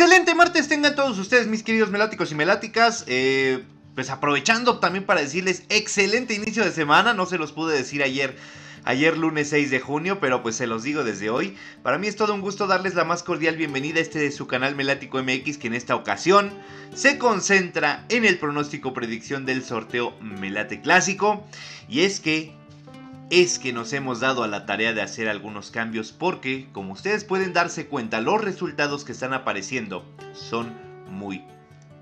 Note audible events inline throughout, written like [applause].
Excelente martes tengan todos ustedes, mis queridos meláticos y meláticas. Eh, pues aprovechando también para decirles excelente inicio de semana. No se los pude decir ayer, ayer lunes 6 de junio, pero pues se los digo desde hoy. Para mí es todo un gusto darles la más cordial bienvenida a este de su canal Melático MX, que en esta ocasión se concentra en el pronóstico predicción del sorteo Melate Clásico. Y es que es que nos hemos dado a la tarea de hacer algunos cambios porque, como ustedes pueden darse cuenta, los resultados que están apareciendo son muy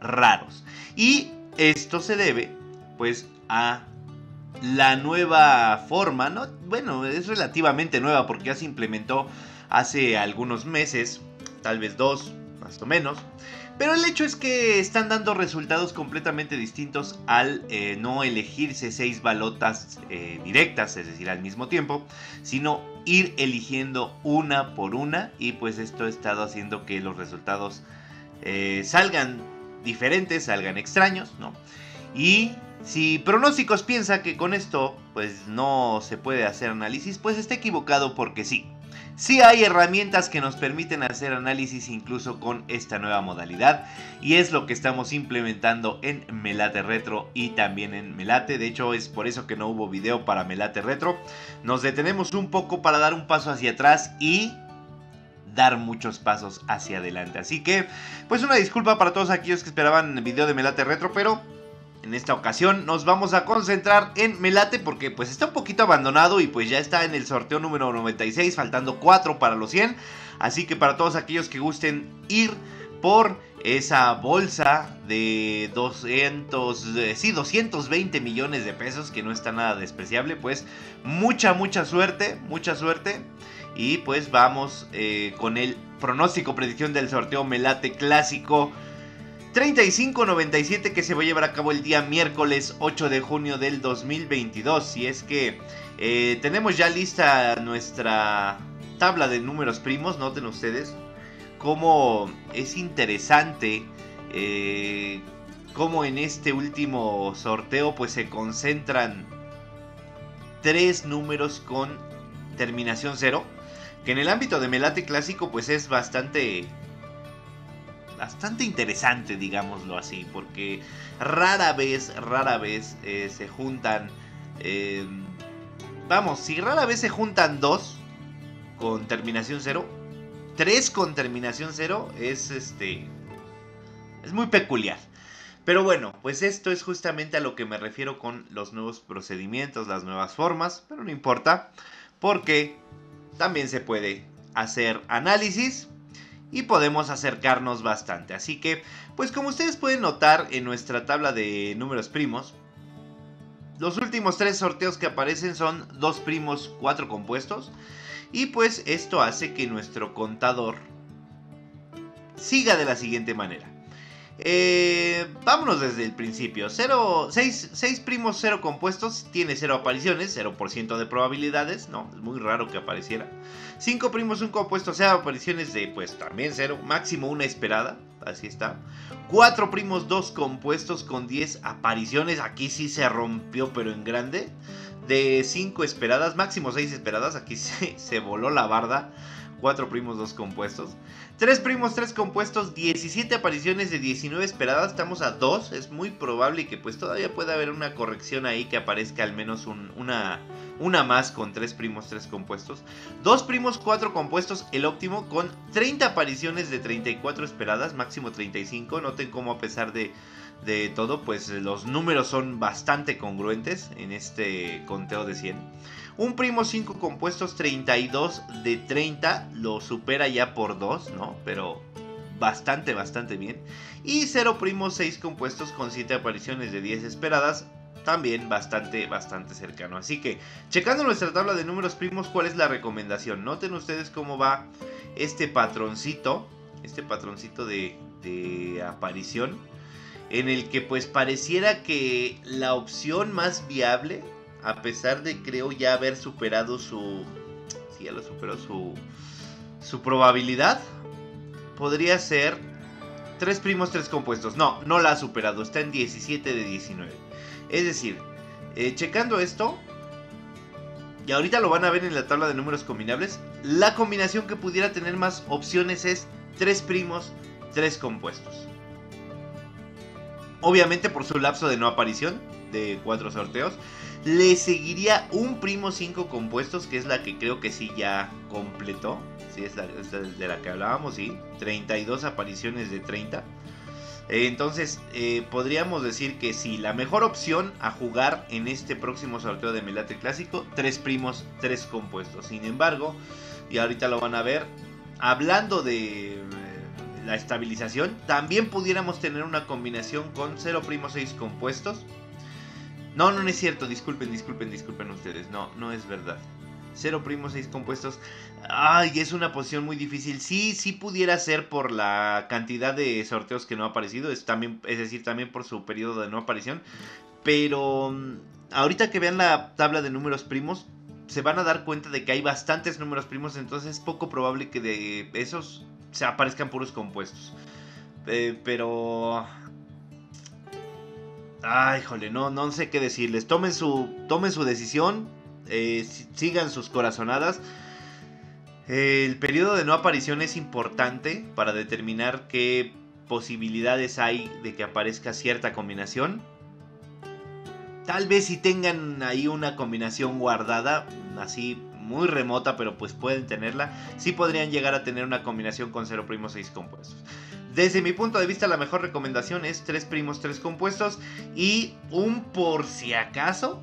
raros. Y esto se debe, pues, a la nueva forma, ¿no? Bueno, es relativamente nueva porque ya se implementó hace algunos meses, tal vez dos, más o menos, pero el hecho es que están dando resultados completamente distintos al eh, no elegirse seis balotas eh, directas, es decir, al mismo tiempo, sino ir eligiendo una por una y pues esto ha estado haciendo que los resultados eh, salgan diferentes, salgan extraños, ¿no? Y si pronósticos piensa que con esto pues no se puede hacer análisis, pues está equivocado porque sí. Sí hay herramientas que nos permiten hacer análisis incluso con esta nueva modalidad y es lo que estamos implementando en Melate Retro y también en Melate. De hecho es por eso que no hubo video para Melate Retro. Nos detenemos un poco para dar un paso hacia atrás y dar muchos pasos hacia adelante. Así que pues una disculpa para todos aquellos que esperaban video de Melate Retro, pero en esta ocasión nos vamos a concentrar en Melate porque pues está un poquito abandonado y pues ya está en el sorteo número 96, faltando 4 para los 100. Así que para todos aquellos que gusten ir por esa bolsa de 200, eh, sí, 220 millones de pesos, que no está nada despreciable, pues mucha, mucha suerte, mucha suerte. Y pues vamos eh, con el pronóstico, predicción del sorteo Melate clásico 3597 que se va a llevar a cabo el día miércoles 8 de junio del 2022. Y es que eh, tenemos ya lista nuestra tabla de números primos, noten ustedes cómo es interesante eh, cómo en este último sorteo pues se concentran tres números con terminación cero. Que en el ámbito de Melate clásico pues es bastante bastante interesante, digámoslo así, porque rara vez, rara vez eh, se juntan, eh, vamos, si rara vez se juntan dos con terminación cero, tres con terminación cero es este, es muy peculiar. Pero bueno, pues esto es justamente a lo que me refiero con los nuevos procedimientos, las nuevas formas, pero no importa, porque también se puede hacer análisis y podemos acercarnos bastante. Así que, pues como ustedes pueden notar en nuestra tabla de números primos, los últimos tres sorteos que aparecen son dos primos, cuatro compuestos. Y pues esto hace que nuestro contador siga de la siguiente manera. Eh, vámonos desde el principio. 6 primos, 0 compuestos, tiene 0 apariciones, 0% de probabilidades, ¿no? Es muy raro que apareciera. 5 primos, 1 compuesto, 0 apariciones de, pues también 0, máximo una esperada, así está. 4 primos, 2 compuestos con 10 apariciones, aquí sí se rompió, pero en grande. De 5 esperadas, máximo 6 esperadas, aquí [laughs] se, se voló la barda. 4 primos, 2 compuestos. 3 primos, 3 compuestos, 17 apariciones de 19 esperadas, estamos a 2. Es muy probable que pues todavía pueda haber una corrección ahí que aparezca al menos una, una más con 3 primos, 3 compuestos. 2 primos, 4 compuestos, el óptimo con 30 apariciones de 34 esperadas, máximo 35. Noten cómo a pesar de, de todo, pues los números son bastante congruentes en este conteo de 100. Un primo 5 compuestos 32 de 30 lo supera ya por 2, ¿no? Pero bastante, bastante bien. Y 0 primo 6 compuestos con 7 apariciones de 10 esperadas. También bastante, bastante cercano. Así que, checando nuestra tabla de números primos, ¿cuál es la recomendación? Noten ustedes cómo va este patroncito. Este patroncito de, de aparición. En el que pues pareciera que la opción más viable a pesar de creo ya haber superado su... Si ya lo superó su... Su probabilidad podría ser 3 primos, 3 compuestos. No, no la ha superado. Está en 17 de 19. Es decir, eh, checando esto, y ahorita lo van a ver en la tabla de números combinables, la combinación que pudiera tener más opciones es 3 primos, 3 compuestos. Obviamente por su lapso de no aparición de 4 sorteos. Le seguiría un primo 5 compuestos, que es la que creo que sí ya completó. Sí, es, la, de la que hablábamos, sí. 32 apariciones de 30. Eh, entonces, eh, podríamos decir que sí, la mejor opción a jugar en este próximo sorteo de Melate Clásico, 3 primos, 3 compuestos. Sin embargo, y ahorita lo van a ver, hablando de eh, la estabilización, también pudiéramos tener una combinación con 0 primos 6 compuestos no, no, no es cierto. Disculpen, disculpen, disculpen ustedes. No, no es verdad. Cero primos, seis compuestos. Ay, es una posición muy difícil. Sí, sí pudiera ser por la cantidad de sorteos que no ha aparecido. Es, también, es decir, también por su periodo de no aparición. Pero mm, ahorita que vean la tabla de números primos, se van a dar cuenta de que hay bastantes números primos. Entonces es poco probable que de esos se aparezcan puros compuestos. Eh, pero Ay, jole, no, no sé qué decirles. Tomen su, tomen su decisión. Eh, sigan sus corazonadas. El periodo de no aparición es importante para determinar qué posibilidades hay de que aparezca cierta combinación. Tal vez si tengan ahí una combinación guardada, así muy remota, pero pues pueden tenerla. Sí podrían llegar a tener una combinación con 0 primo 6 compuestos. Desde mi punto de vista, la mejor recomendación es 3 primos, 3 compuestos y un por si acaso,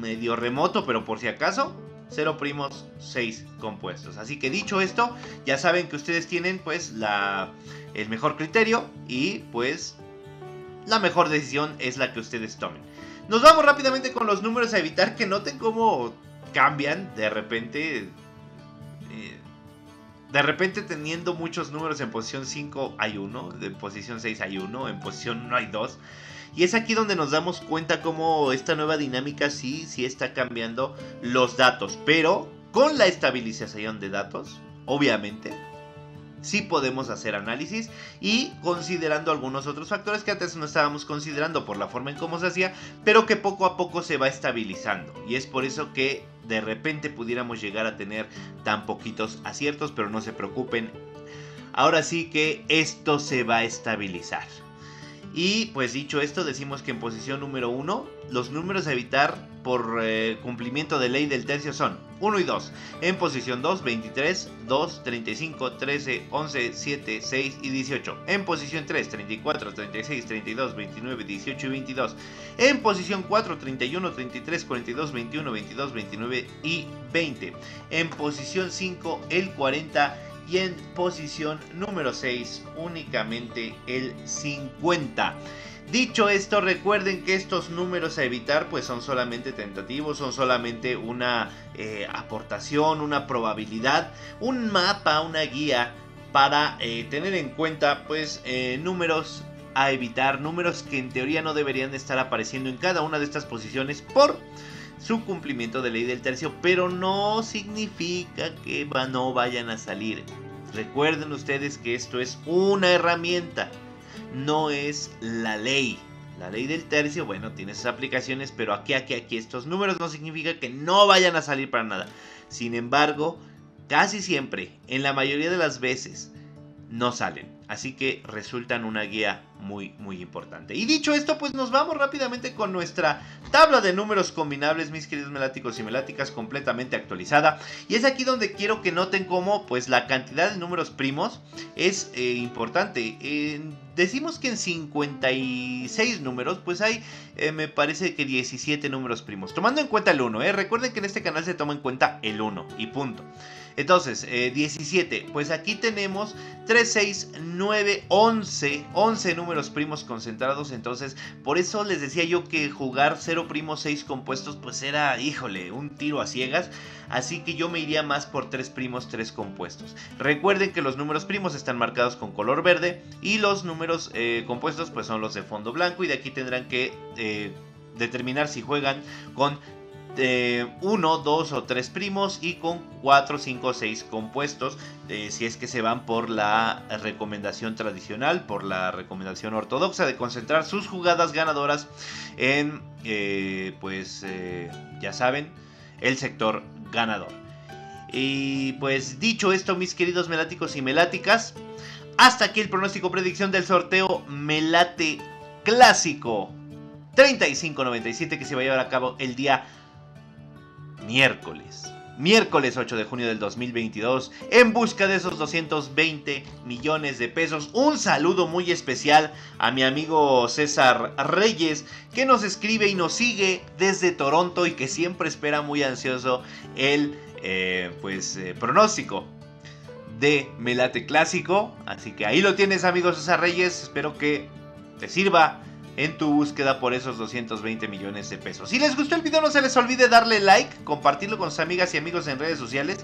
medio remoto, pero por si acaso, 0 primos, 6 compuestos. Así que dicho esto, ya saben que ustedes tienen pues la, el mejor criterio y pues la mejor decisión es la que ustedes tomen. Nos vamos rápidamente con los números a evitar que noten cómo cambian de repente de repente teniendo muchos números en posición 5 hay uno, en posición 6 hay uno, en posición 1 hay dos. Y es aquí donde nos damos cuenta cómo esta nueva dinámica sí, sí está cambiando los datos. Pero con la estabilización de datos, obviamente, sí podemos hacer análisis y considerando algunos otros factores que antes no estábamos considerando por la forma en cómo se hacía, pero que poco a poco se va estabilizando. Y es por eso que de repente pudiéramos llegar a tener tan poquitos aciertos, pero no se preocupen. Ahora sí que esto se va a estabilizar. Y pues dicho esto, decimos que en posición número 1, los números a evitar por eh, cumplimiento de ley del tercio son 1 y 2. En posición 2, 23, 2, 35, 13, 11, 7, 6 y 18. En posición 3, 34, 36, 32, 29, 18 y 22. En posición 4, 31, 33, 42, 21, 22, 29 y 20. En posición 5, el 40 y en posición número 6 únicamente el 50. Dicho esto, recuerden que estos números a evitar pues son solamente tentativos, son solamente una eh, aportación, una probabilidad, un mapa, una guía para eh, tener en cuenta pues eh, números a evitar, números que en teoría no deberían estar apareciendo en cada una de estas posiciones por su cumplimiento de ley del tercio, pero no significa que no vayan a salir. Recuerden ustedes que esto es una herramienta, no es la ley. La ley del tercio, bueno, tiene sus aplicaciones, pero aquí, aquí, aquí, estos números no significa que no vayan a salir para nada. Sin embargo, casi siempre, en la mayoría de las veces, no salen. Así que resultan una guía muy muy importante. Y dicho esto, pues nos vamos rápidamente con nuestra tabla de números combinables, mis queridos meláticos y meláticas, completamente actualizada. Y es aquí donde quiero que noten cómo pues la cantidad de números primos es eh, importante. decimos que en 56 números, pues hay, eh, me parece que 17 números primos. Tomando en cuenta el 1, ¿eh? recuerden que en este canal se toma en cuenta el 1 y punto. Entonces, 17. Eh, pues aquí tenemos 3, 6, 9, 11. 11 números primos concentrados. Entonces, por eso les decía yo que jugar 0 primos 6 compuestos, pues era, híjole, un tiro a ciegas. Así que yo me iría más por 3 primos 3 compuestos. Recuerden que los números primos están marcados con color verde. Y los números eh, compuestos, pues son los de fondo blanco. Y de aquí tendrán que... Eh, determinar si juegan con uno, dos o tres primos y con cuatro, cinco o seis compuestos, eh, si es que se van por la recomendación tradicional, por la recomendación ortodoxa de concentrar sus jugadas ganadoras en, eh, pues eh, ya saben, el sector ganador. Y pues dicho esto, mis queridos meláticos y meláticas, Hasta aquí el pronóstico predicción del sorteo Melate Clásico 3597 que se va a llevar a cabo el día miércoles. Miércoles 8 de junio del 2022 en busca de esos 220 millones de pesos. Un saludo muy especial a mi amigo César Reyes que nos escribe y nos sigue desde Toronto y que siempre espera muy ansioso el eh, pues eh, pronóstico de Melate Clásico. Así que ahí lo tienes, amigos César Reyes. Espero que te sirva en tu búsqueda por esos 220 millones de pesos. Si les gustó el video, no se les olvide darle like, compartirlo con sus amigas y amigos en redes sociales.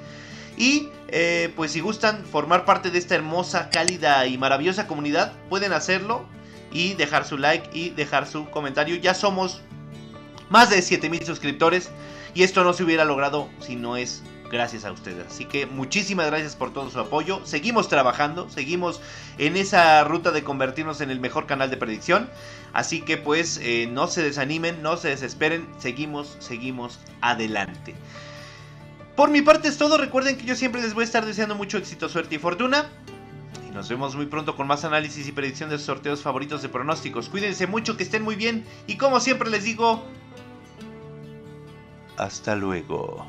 Y eh, pues si gustan formar parte de esta hermosa, cálida y maravillosa comunidad, pueden hacerlo y dejar su like y dejar su comentario. Ya somos más de 7000 suscriptores y esto no se hubiera logrado si no es gracias a ustedes. Así que muchísimas gracias por todo su apoyo. Seguimos trabajando, seguimos en esa ruta de convertirnos en el mejor canal de predicción. Así que pues eh, no se desanimen, no se desesperen, seguimos, seguimos adelante. Por mi parte es todo, recuerden que yo siempre les voy a estar deseando mucho éxito, suerte y fortuna. Y nos vemos muy pronto con más análisis y predicción de sus sorteos favoritos de pronósticos. Cuídense mucho, que estén muy bien y como siempre les digo, hasta luego.